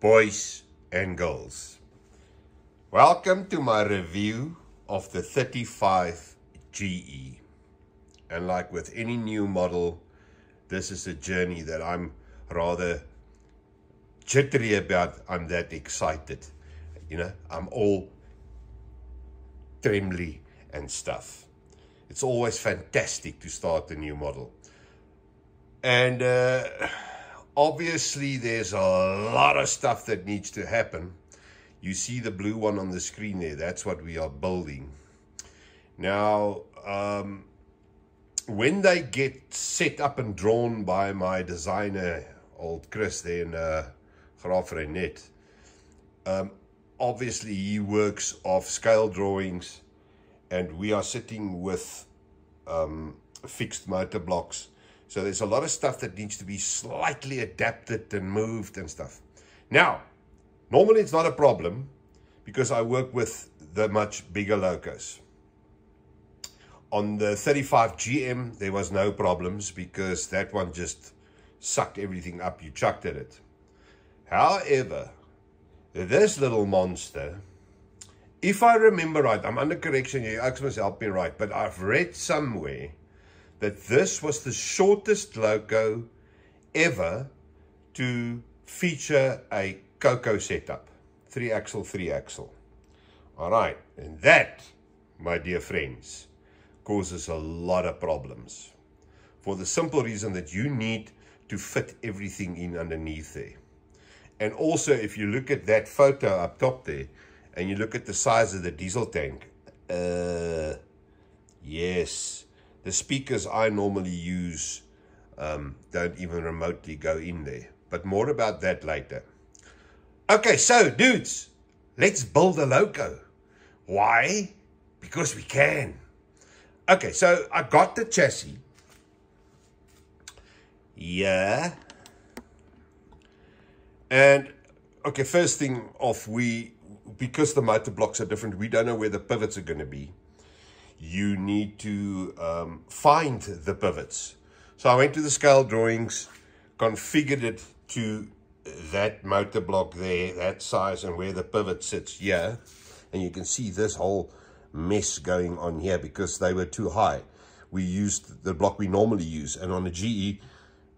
boys and girls. Welcome to my review of the 35 GE. And like with any new model, this is a journey that I'm rather jittery about. I'm that excited. You know, I'm all trembly and stuff. It's always fantastic to start a new model. And uh, obviously there's a lot of stuff that needs to happen. You see the blue one on the screen there. That's what we are building. Now, um, when they get set up and drawn by my designer, old Chris there in uh, Graaf Reinet, um, obviously he works off scale drawings and we are sitting with um, fixed motor blocks so there's a lot of stuff that needs to be slightly adapted and moved and stuff. Now, normally it's not a problem because I work with the much bigger locos. On the 35 GM, there was no problems because that one just sucked everything up. You chucked at it. However, this little monster, if I remember right, I'm under correction here, must help me right, but I've read somewhere that this was the shortest loco ever to feature a Coco setup. Three axle, three axle. All right. And that, my dear friends, causes a lot of problems. For the simple reason that you need to fit everything in underneath there. And also, if you look at that photo up top there, and you look at the size of the diesel tank, uh, the speakers I normally use um, don't even remotely go in there. But more about that later. Okay, so dudes, let's build a loco. Why? Because we can. Okay, so I got the chassis. Yeah. And, okay, first thing off, we, because the motor blocks are different, we don't know where the pivots are going to be you need to um, find the pivots. So I went to the scale drawings, configured it to that motor block there, that size and where the pivot sits here. And you can see this whole mess going on here because they were too high. We used the block we normally use and on the GE,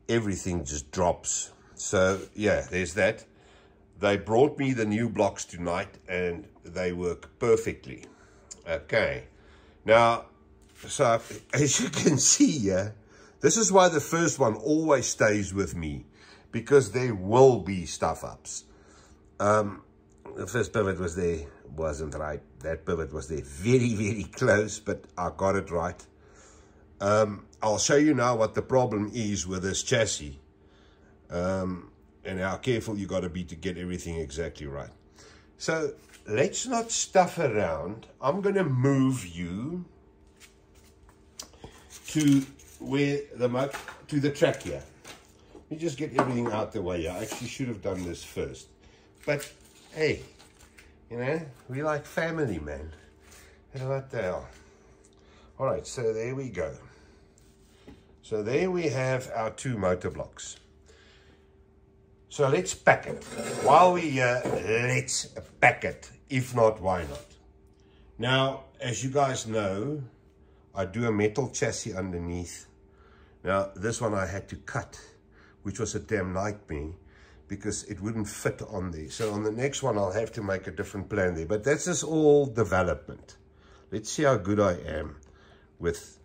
everything just drops. So yeah, there's that. They brought me the new blocks tonight and they work perfectly. Okay. Now, so as you can see here, this is why the first one always stays with me because there will be stuff ups. Um, the first pivot was there, wasn't right. That pivot was there very, very close, but I got it right. Um, I'll show you now what the problem is with this chassis um, and how careful you got to be to get everything exactly right. So let's not stuff around. I'm going to move you to where the to the track here. Let me just get everything out the way. I actually should have done this first. But hey, you know, we like family, man. What the hell? All right, so there we go. So there we have our two motor blocks. So let's pack it. While we uh, let's pack it. If not, why not? Now, as you guys know, I do a metal chassis underneath. Now, this one I had to cut, which was a damn nightmare because it wouldn't fit on there. So on the next one, I'll have to make a different plan there. But that's just all development. Let's see how good I am with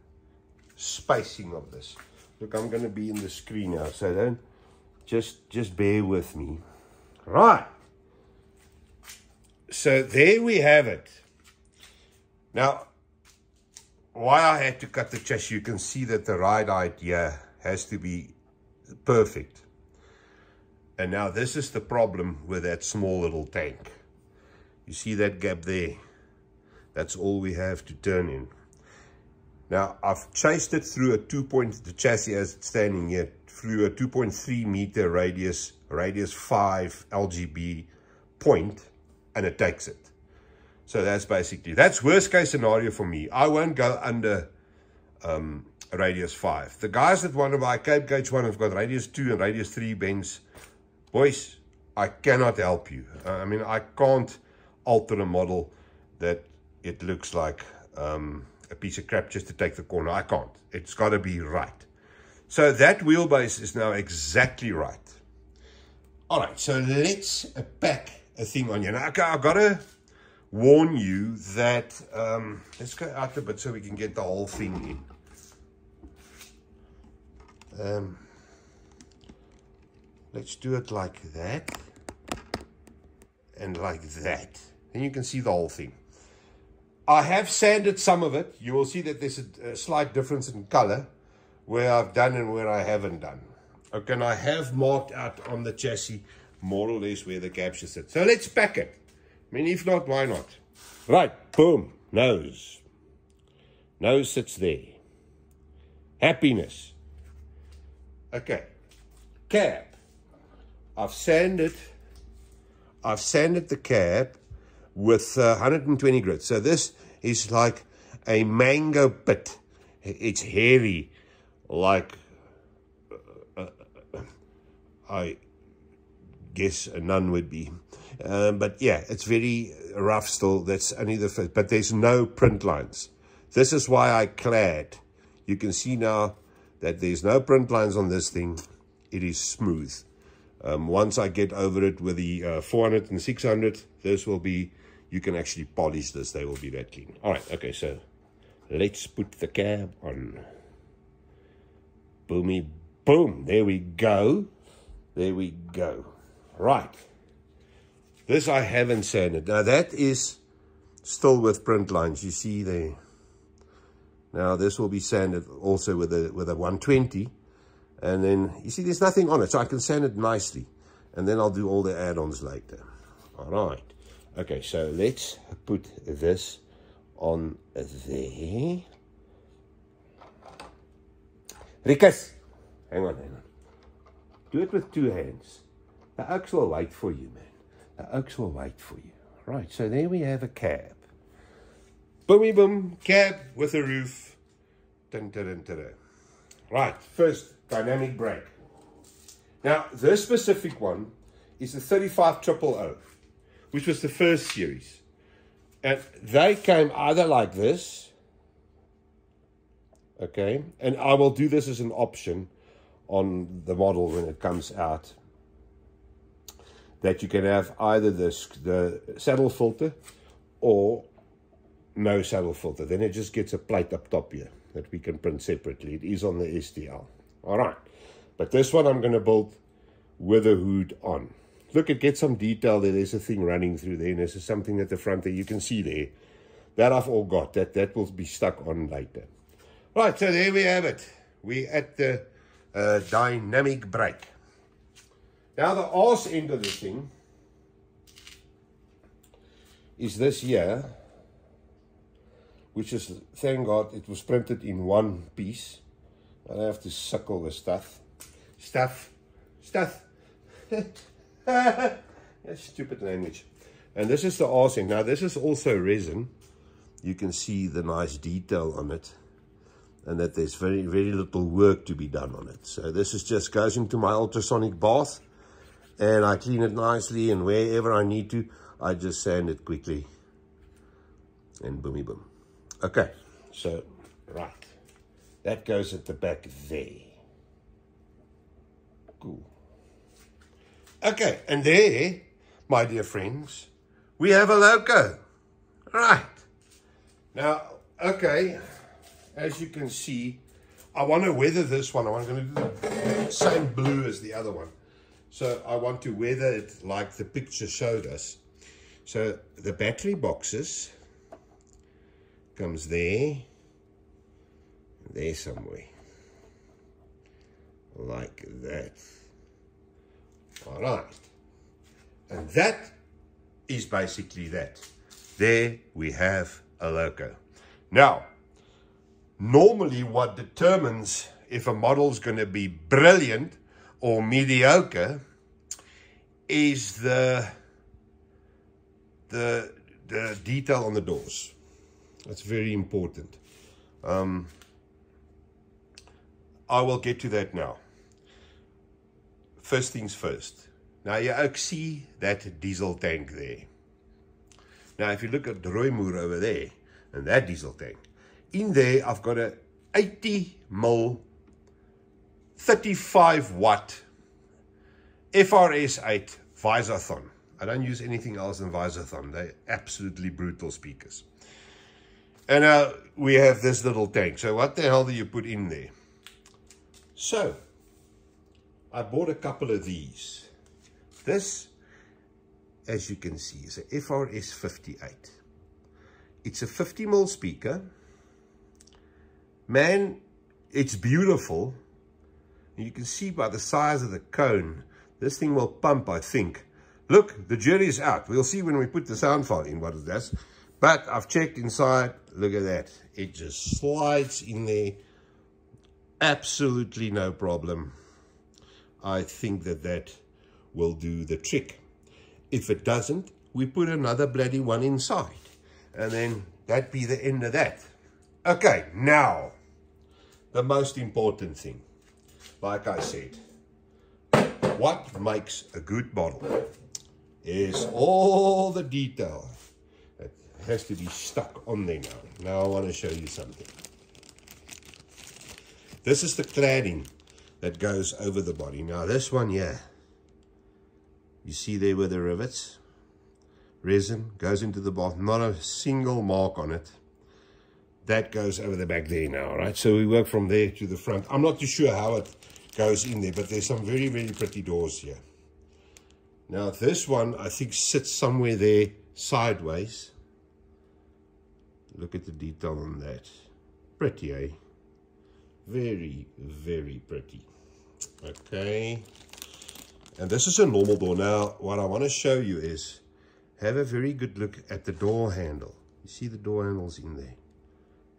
spacing of this. Look, I'm going to be in the screen now, so don't just just bear with me. Right. So there we have it. Now, why I had to cut the chest, you can see that the right here has to be perfect. And now this is the problem with that small little tank. You see that gap there? That's all we have to turn in. Now, I've chased it through a two point, the chassis as it's standing here, through a 2.3 meter radius, radius 5 LGB point, and it takes it. So that's basically, that's worst case scenario for me. I won't go under um, radius 5. The guys that want to buy Cape Gauge 1 have got radius 2 and radius 3 bends. Boys, I cannot help you. I mean, I can't alter a model that it looks like um, a piece of crap just to take the corner. I can't. It's got to be right. So that wheelbase is now exactly right. All right, so let's pack a thing on you. Now, okay, I've got to warn you that, um, let's go out a bit so we can get the whole thing in. Um, let's do it like that and like that. And you can see the whole thing. I have sanded some of it. You will see that there's a, a slight difference in color where I've done and where I haven't done. Okay, and I have marked out on the chassis more or less where the capture sits. So let's pack it. I mean, if not, why not? Right, boom, nose. Nose sits there. Happiness. Okay, cab. I've sanded, I've sanded the cab with uh, 120 grit. So this is like a mango pit. It's hairy, like uh, uh, I guess a nun would be. Um, but yeah, it's very rough still. That's only the first, but there's no print lines. This is why I clad. You can see now that there's no print lines on this thing. It is smooth. Um, once I get over it with the uh, 400 and 600, this will be, you can actually polish this. They will be that clean. All right, okay, so let's put the cab on. Boomy, boom. There we go. There we go. Right. This I haven't sanded. Now that is still with print lines. You see there. Now this will be sanded also with a with a 120. And then you see there's nothing on it. So I can sand it nicely. And then I'll do all the add-ons later. All right. Okay, so let's put this on there. Rikus, hang on, hang on. Do it with two hands. The oaks will wait for you, man. The oaks will wait for you. Right, so there we have a cab. Boomy boom, cab with a roof. Dun, dun, dun, dun, dun. Right, first, dynamic brake. Now, this specific one is the 35000, which was the first series. And they came either like this, okay, and I will do this as an option on the model when it comes out that you can have either this, the saddle filter or no saddle filter. Then it just gets a plate up top here that we can print separately. It is on the STL. All right. But this one I'm going to build with a hood on. Look, it gets some detail there. There's a thing running through there. And there's something at the front that you can see there. That I've all got. That, that will be stuck on later. Right, so there we have it. We're at the uh, dynamic brake. Now the arse end of the thing is this here, which is, thank God, it was printed in one piece. I have to suckle the stuff. Stuff. Stuff. stupid language. And this is the end. Now this is also resin. You can see the nice detail on it and that there's very, very little work to be done on it. So this is just goes into my ultrasonic bath and I clean it nicely and wherever I need to, I just sand it quickly and boomy boom. Okay, so, right. That goes at the back there. Cool. Okay, and there, my dear friends, we have a loco. Right. Now, okay, as you can see, I want to weather this one. I'm going to do the same blue as the other one. So I want to weather it like the picture showed us. So the battery boxes comes there, there somewhere, like that. All right. And that is basically that. There we have a loco. Now, normally what determines if a model is going to be brilliant or mediocre is the the the detail on the doors. That's very important. Um, I will get to that now. First things first. Now you ook see that diesel tank there. Now if you look at the Rooimuur over there, and that diesel tank, in there I've got a 80 mil 35 watt FRS8 Visaton. I don't use anything else than Visaton. They're absolutely brutal speakers. And uh, we have this little tank. So what the hell do you put in there? So, I bought a couple of these. This, as you can see, is a FRS 58. It's a 50 mil speaker. Man, it's beautiful. You can see by the size of the cone, this thing will pump, I think. Look, the jury's out. We'll see when we put the sound file in what it does. But I've checked inside. Look at that. It just slides in there. Absolutely no problem. I think that that will do the trick. If it doesn't, we put another bloody one inside. And then that'd be the end of that. Okay, now, the most important thing. Like I said, what makes a good model is all the detail that has to be stuck on there now. Now I want to show you something. This is the cladding that goes over the body. Now this one here, you see there where the rivets, resin goes into the bath, not a single mark on it. That goes over the back there now, right? So we work from there to the front. I'm not too sure how it goes in there, but there's some very, very pretty doors here. Now this one, I think, sits somewhere there sideways. Look at the detail on that. Pretty, eh? Very, very pretty. Okay. And this is a normal door. Now, what I want to show you is, have a very good look at the door handle. You see the door handles in there.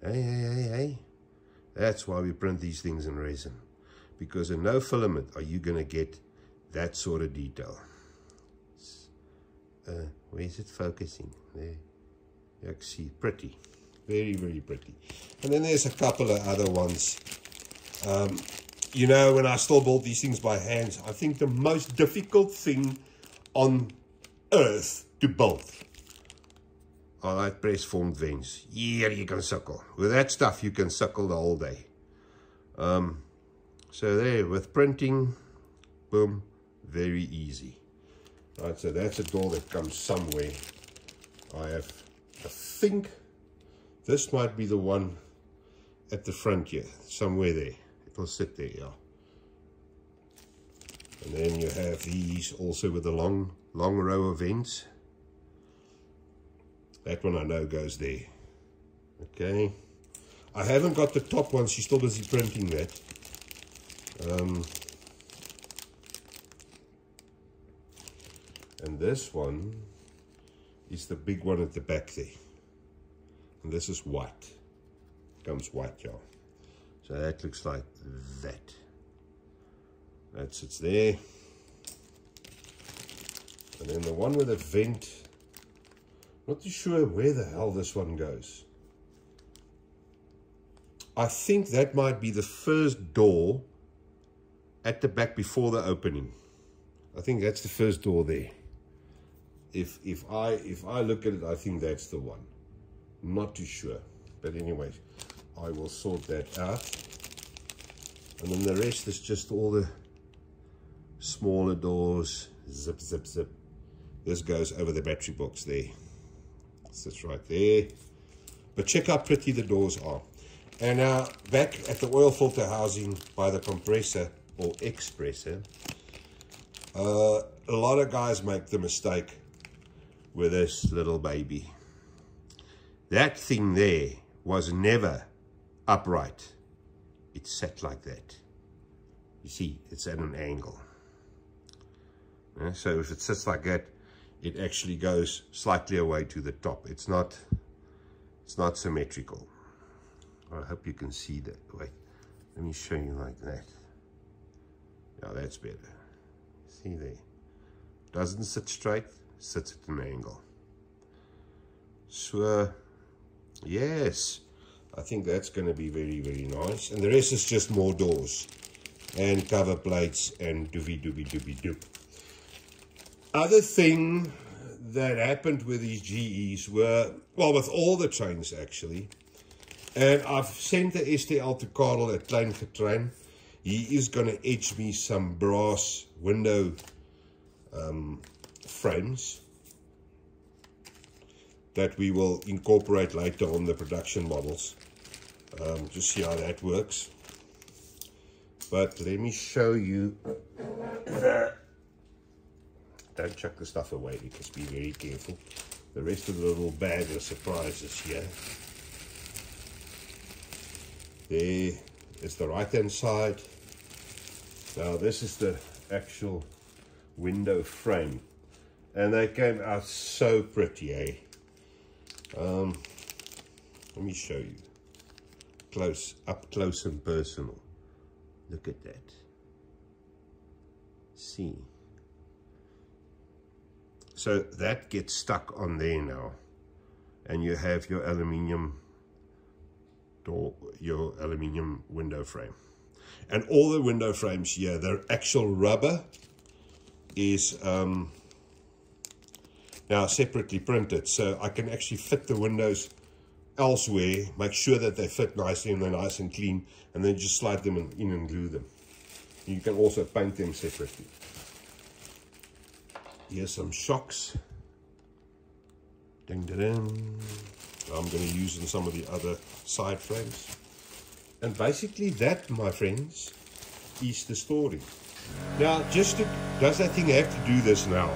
Hey, hey, hey, hey. That's why we print these things in resin. Because in no filament are you going to get that sort of detail. Uh, where is it focusing? There. You can see, pretty. Very, very pretty. And then there's a couple of other ones. Um, you know, when I still build these things by hands, I think the most difficult thing on earth to build like press formed vents. Here you can suckle. With that stuff, you can suckle the whole day. Um, so there, with printing, boom, very easy. Right, so that's a door that comes somewhere. I have, I think this might be the one at the front here, somewhere there. It'll sit there, yeah. And then you have these also with a long, long row of vents. That one I know goes there. Okay. I haven't got the top one. She's still busy printing that. Um, and this one is the big one at the back there. And this is white. Comes white, y'all. So that looks like that. That sits there. And then the one with the vent, not too sure where the hell this one goes. I think that might be the first door at the back before the opening. I think that's the first door there. If if I if I look at it, I think that's the one. Not too sure. But anyway, I will sort that out. And then the rest is just all the smaller doors. Zip, zip, zip. This goes over the battery box there. Sits right there. But check how pretty the doors are. And now back at the oil filter housing by the compressor, or expressor, uh, a lot of guys make the mistake with this little baby. That thing there was never upright. It sat like that. You see, it's at an angle. Yeah, so if it sits like that, it actually goes slightly away to the top. It's not, it's not symmetrical. I hope you can see that. Wait, let me show you like that. Now that's better. See there. Doesn't sit straight, sits at an angle. So, yes, I think that's going to be very, very nice. And the rest is just more doors and cover plates and doobie doobie doobie doop. other thing that happened with these GEs were, well, with all the trains actually, and I've sent the STL to Carl at Klein Train. He is going to etch me some brass window um, frames that we will incorporate later on the production models. Um, just see how that works. But let me show you the... Don't chuck the stuff away because be very careful. The rest of the little bag of surprises here. There is the right hand side. Now this is the actual window frame. And they came out so pretty, eh? Um, let me show you. Close, up close and personal. Look at that. See. So that gets stuck on there now. And you have your aluminium door, your aluminium window frame. And all the window frames here, their actual rubber is um, now separately printed. So I can actually fit the windows elsewhere, make sure that they fit nicely and they're nice and clean, and then just slide them in, and glue them. You can also paint them separately. Here's some shocks. Ding, ding, ding. I'm going to use in some of the other side frames. And basically that, my friends, is the story. Now, just to, does that thing have to do this now?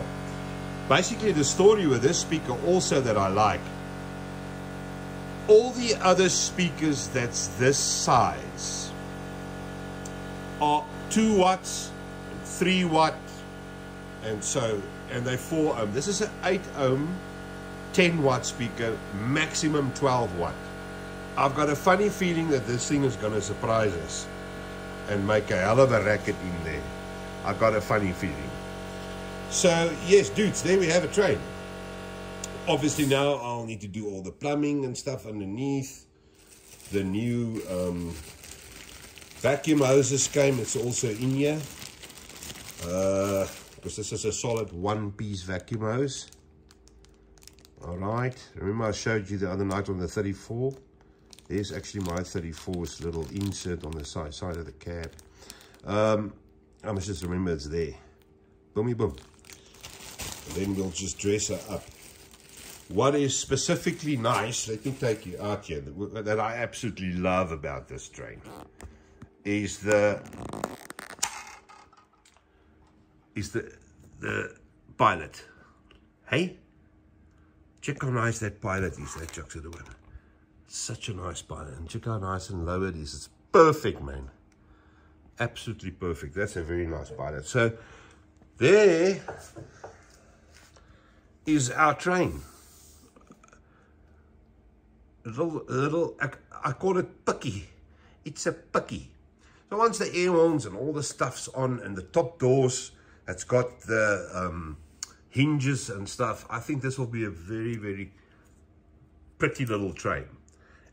Basically, the story with this speaker also that I like, all the other speakers that's this size are 2 watts, 3 watt, and so, and they 4 ohm. This is an 8 ohm, 10 watt speaker, maximum 12 watt. I've got a funny feeling that this thing is going to surprise us and make a hell of a racket in there. I've got a funny feeling. So, yes, dudes, there we have a train. Obviously now I'll need to do all the plumbing and stuff underneath. The new um, vacuum hoses came, it's also in here. Uh, because this is a solid one-piece vacuum hose. All right, remember I showed you the other night on the 34? There's actually my 34's little insert on the side, side of the cab. Um, I must just remember it's there. Boomy boom. Then we'll just dress her up. What is specifically nice, let me take you out here, that I absolutely love about this train, is the is the the pilot. Hey? Check how nice that pilot is, that Chuck the one. Such a nice pilot. And check how nice and low it is. It's perfect, man. Absolutely perfect. That's a very nice pilot. So, there is our train. Little, little, I, I call it picky. It's a picky. So once the air horns and all the stuff's on and the top doors, it's got the um, hinges and stuff. I think this will be a very, very pretty little train.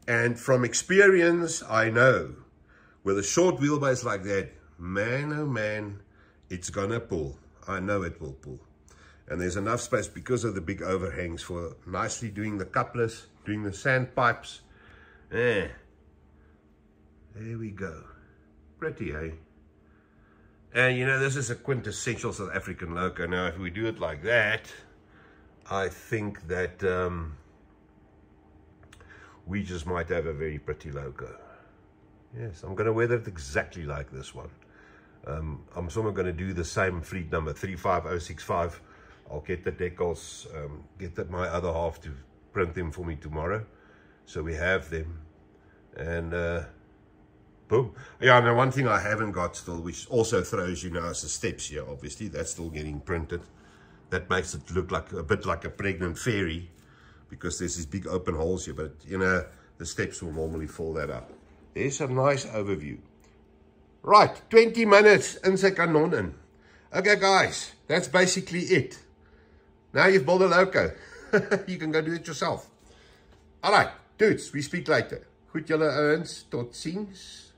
And from experience, I know with a short wheelbase like that, man, oh man, it's gonna pull. I know it will pull. And there's enough space because of the big overhangs for nicely doing the couplers, doing the sandpipes. Eh. There we go. Pretty, eh? And you know, this is a quintessential South African loco. Now, if we do it like that, I think that um, we just might have a very pretty loco. Yes, I'm going to weather it exactly like this one. Um, I'm somehow going to do the same fleet number, 35065. I'll get the decals, um, get that my other half to print them for me tomorrow. So we have them. And... Uh, Boom. Yeah, and one thing I haven't got still, which also throws you now, is the steps here, obviously. That's still getting printed. That makes it look like a bit like a pregnant fairy because there's these big open holes here. But, you know, the steps will normally fill that up. There's a nice overview. Right, 20 minutes in sy kanon. Okay, guys, that's basically it. Now you've built a loco. you can go do it yourself. All right, dudes, we speak later. Goed julle ouens, tot ziens.